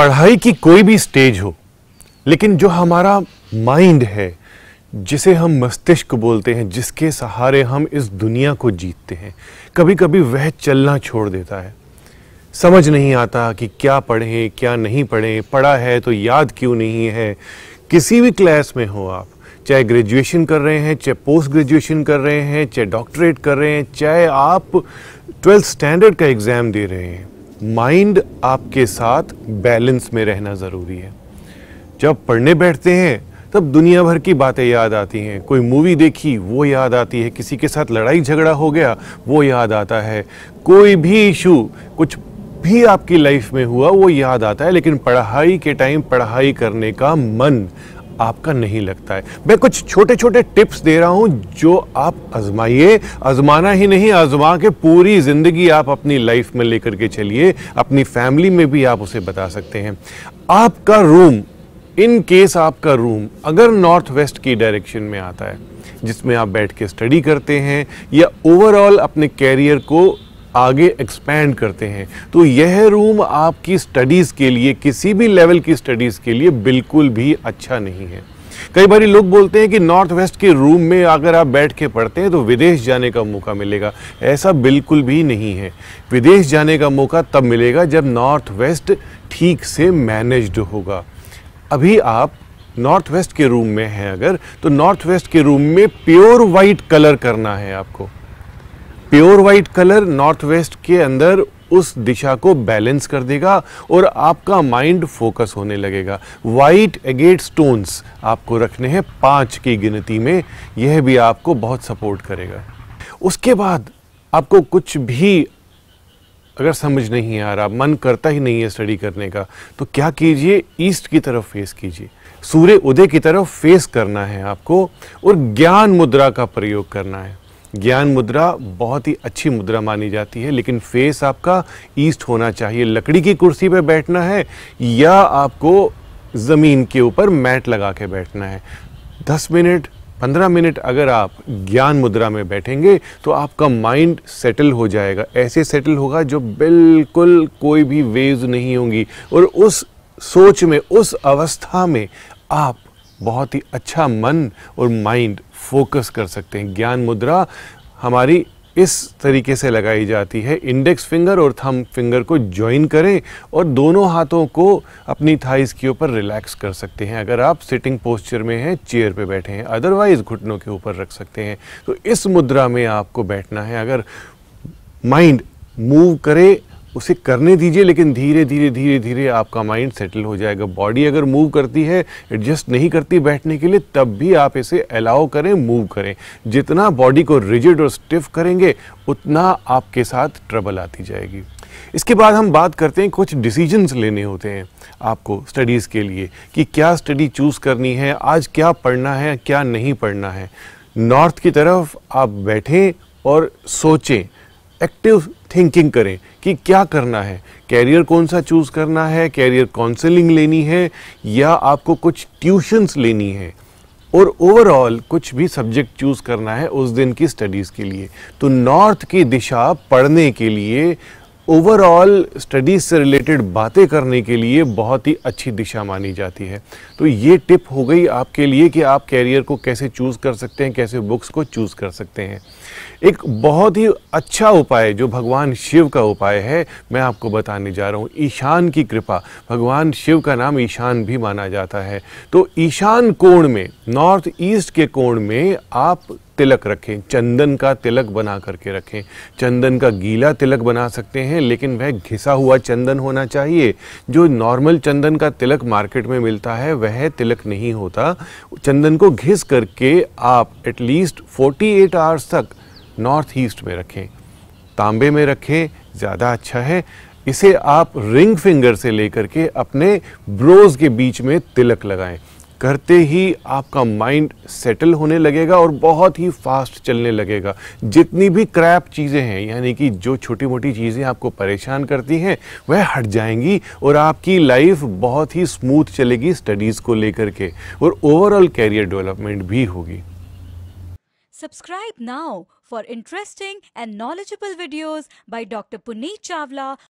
पढ़ाई की कोई भी स्टेज हो, लेकिन जो हमारा माइंड है, जिसे हम मस्तिष्क बोलते हैं, जिसके सहारे हम इस दुनिया को जीतते हैं कभी कभी वह चलना छोड़ देता है। समझ नहीं आता कि क्या पढ़ें, क्या नहीं पढ़ें, पढ़ा है तो याद क्यों नहीं है? किसी भी क्लास में हो आप, चाहे ग्रेजुएशन कर रहे हैं, चाहे पोस्ट ग्रेजुएशन कर रहे हैं, चाहे डॉक्टरेट कर रहे हैं, चाहे आप ट्वेल्थ स्टैंडर्ड का एग्ज़ाम दे रहे हैं माइंड आपके साथ बैलेंस में रहना ज़रूरी है। जब पढ़ने बैठते हैं, तब दुनिया भर की बातें याद आती हैं। कोई मूवी देखी, वो याद आती है। किसी के साथ लड़ाई झगड़ा हो गया, वो याद आता है। कोई भी इशू, कुछ भी आपकी लाइफ में हुआ, वो याद आता है। लेकिन पढ़ाई के टाइम पढ़ाई करने का मन आपका नहीं लगता है। मैं कुछ छोटे छोटे टिप्स दे रहा हूँ जो आप आजमाइए। आजमाना ही नहीं, आजमा के पूरी ज़िंदगी आप अपनी लाइफ में लेकर के चलिए। अपनी फैमिली में भी आप उसे बता सकते हैं। आपका रूम इन केस आपका रूम अगर नॉर्थ वेस्ट की डायरेक्शन में आता है, जिसमें आप बैठ के स्टडी करते हैं या ओवरऑल अपने कैरियर को आगे एक्सपैंड करते हैं। तो यह रूम आपकी स्टडीज़ के लिए, किसी भी लेवल की स्टडीज़ के लिए बिल्कुल भी अच्छा नहीं है। कई बार लोग बोलते हैं कि नॉर्थ वेस्ट के रूम में अगर आप बैठ के पढ़ते हैं तो विदेश जाने का मौका मिलेगा। ऐसा बिल्कुल भी नहीं है। विदेश जाने का मौका तब मिलेगा जब नॉर्थ वेस्ट ठीक से मैनेज्ड होगा। अभी आप नॉर्थ वेस्ट के रूम में हैं अगर तो नॉर्थ वेस्ट के रूम में प्योर वाइट कलर करना है आपको। Pure white colour north west के अंदर उस दिशा को बैलेंस कर देगा और आपका माइंड फोकस होने लगेगा। वाइट एगेट स्टोन्स आपको रखने हैं, पाँच की गिनती में यह भी आपको बहुत सपोर्ट करेगा। उसके बाद आपको कुछ भी अगर समझ नहीं आ रहा, मन करता ही नहीं है स्टडी करने का तो क्या कीजिए? ईस्ट की तरफ़ फेस कीजिए। सूर्य उदय की तरफ़ फेस करना है आपको और ज्ञान मुद्रा का प्रयोग करना है। ज्ञान मुद्रा बहुत ही अच्छी मुद्रा मानी जाती है, लेकिन फेस आपका ईस्ट होना चाहिए। लकड़ी की कुर्सी पर बैठना है या आपको ज़मीन के ऊपर मैट लगा के बैठना है। दस मिनट, पंद्रह मिनट अगर आप ज्ञान मुद्रा में बैठेंगे तो आपका माइंड सेटल हो जाएगा। ऐसे सेटल होगा जो बिल्कुल कोई भी वेव्स नहीं होंगी। और उस सोच में, उस अवस्था में आप बहुत ही अच्छा मन और माइंड फोकस कर सकते हैं। ज्ञान मुद्रा हमारी इस तरीके से लगाई जाती है। इंडेक्स फिंगर और थम फिंगर को ज्वाइन करें और दोनों हाथों को अपनी थाइस के ऊपर रिलैक्स कर सकते हैं। अगर आप सिटिंग पोस्चर में हैं, चेयर पे बैठे हैं, अदरवाइज़ घुटनों के ऊपर रख सकते हैं। तो इस मुद्रा में आपको बैठना है। अगर माइंड मूव करे उसे करने दीजिए, लेकिन धीरे धीरे धीरे धीरे आपका माइंड सेटल हो जाएगा। बॉडी अगर मूव करती है एडजस्ट नहीं करती बैठने के लिए, तब भी आप इसे अलाउ करें मूव करें। जितना बॉडी को रिजिड और स्टिफ करेंगे, उतना आपके साथ ट्रबल आती जाएगी। इसके बाद हम बात करते हैं, कुछ डिसीजंस लेने होते हैं आपको स्टडीज़ के लिए, कि क्या स्टडी चूज़ करनी है, आज क्या पढ़ना है, क्या नहीं पढ़ना है। नॉर्थ की तरफ़ आप बैठें और सोचें। एक्टिव थिंकिंग करें कि क्या करना है। कैरियर कौन सा चूज़ करना है? कैरियर काउंसलिंग लेनी है या आपको कुछ ट्यूशन्स लेनी है? और ओवरऑल कुछ भी सब्जेक्ट चूज़ करना है उस दिन की स्टडीज़ के लिए। तो नॉर्थ की दिशा पढ़ने के लिए ओवरऑल स्टडीज़ से रिलेटेड बातें करने के लिए बहुत ही अच्छी दिशा मानी जाती है। तो ये टिप हो गई आपके लिए कि आप कैरियर को कैसे चूज़ कर सकते हैं, कैसे बुक्स को चूज़ कर सकते हैं। एक बहुत ही अच्छा उपाय जो भगवान शिव का उपाय है, मैं आपको बताने जा रहा हूँ, ईशान की कृपा। भगवान शिव का नाम ईशान भी माना जाता है। तो ईशान कोण में नॉर्थ ईस्ट के कोण में आप तिलक रखें, चंदन का तिलक बना करके रखें। चंदन का गीला तिलक बना सकते हैं, लेकिन वह घिसा हुआ चंदन होना चाहिए। जो नॉर्मल चंदन का तिलक मार्केट में मिलता है, वह तिलक नहीं होता। चंदन को घिस करके आप एटलीस्ट 48 आवर्स तक नॉर्थ ईस्ट में रखें। तांबे में रखें, ज़्यादा अच्छा है। इसे आप रिंग फिंगर से लेकर के अपने ब्रोज के बीच में तिलक लगाएँ। करते ही आपका माइंड सेटल होने लगेगा और बहुत ही फास्ट चलने लगेगा जितनी भी क्रैप चीज़ें हैं, यानी कि जो छोटी मोटी चीज़ें आपको परेशान करती हैं, वह हट जाएँगी और आपकी लाइफ बहुत ही स्मूथ चलेगी स्टडीज़ को लेकर के और ओवरऑल कैरियर डेवलपमेंट भी होगी Subscribe now for interesting and knowledgeable videos by Dr. Puneet Chawla